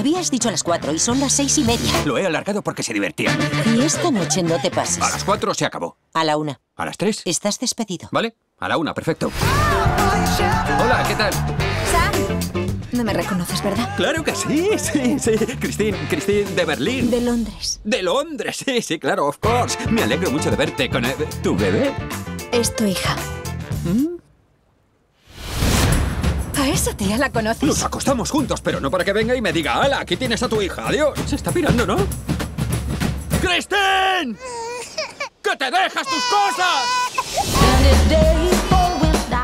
habías dicho a las cuatro y son las seis y media. Lo he alargado porque se divertían. Y esta noche no te pases. A las cuatro se acabó. A la una. ¿A las tres? Estás despedido. ¿Vale? A la una, perfecto. Hola, ¿qué tal? Sam, no me reconoces, ¿verdad? Claro que sí, sí, sí. Christine, Christine de Berlín. De Londres. De Londres, sí, sí, claro, of course. Me alegro mucho de verte con eh, tu bebé. Es tu hija. ¿A esa tía la conoces? Nos acostamos juntos, pero no para que venga y me diga, ¡Hala, aquí tienes a tu hija! ¡Adiós! Se está pirando, ¿no? ¡Christine! ¡Que te dejas tus cosas!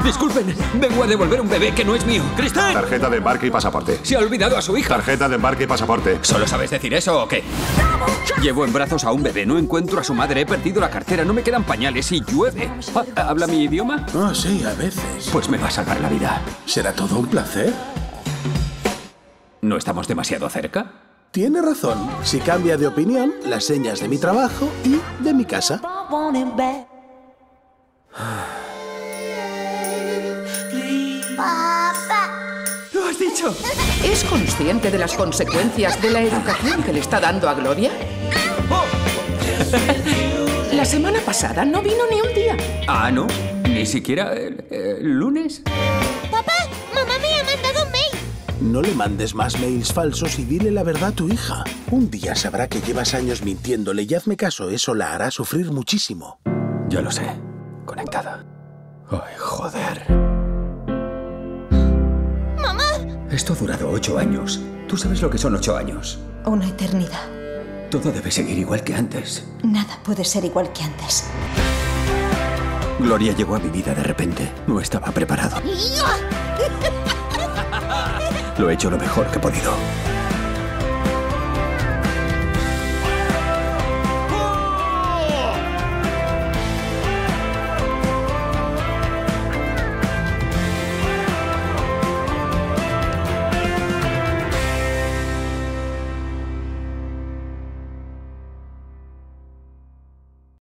Disculpen, vengo a devolver un bebé que no es mío. ¡Christine! Tarjeta de embarque y pasaporte. Se ha olvidado a su hija. Tarjeta de embarque y pasaporte. ¿Solo sabes decir eso o qué? Llevo en brazos a un bebé, no encuentro a su madre, he perdido la cartera, no me quedan pañales y llueve. Ah, ¿Habla mi idioma? Ah, sí, a veces. Pues me va a salvar la vida. ¿Será todo un placer? ¿No estamos demasiado cerca? Tiene razón. Si cambia de opinión, las señas de mi trabajo y de mi casa. ¿Es consciente de las consecuencias de la educación que le está dando a Gloria? La semana pasada no vino ni un día. Ah, no. Ni siquiera el, el lunes. Papá, mamá me ha mandado un mail. No le mandes más mails falsos y dile la verdad a tu hija. Un día sabrá que llevas años mintiéndole y hazme caso, eso la hará sufrir muchísimo. Ya lo sé. Conectada. Ay, joder. Esto ha durado ocho años. ¿Tú sabes lo que son ocho años? Una eternidad. Todo debe seguir igual que antes. Nada puede ser igual que antes. Gloria llegó a mi vida de repente. No estaba preparado. Lo he hecho lo mejor que he podido.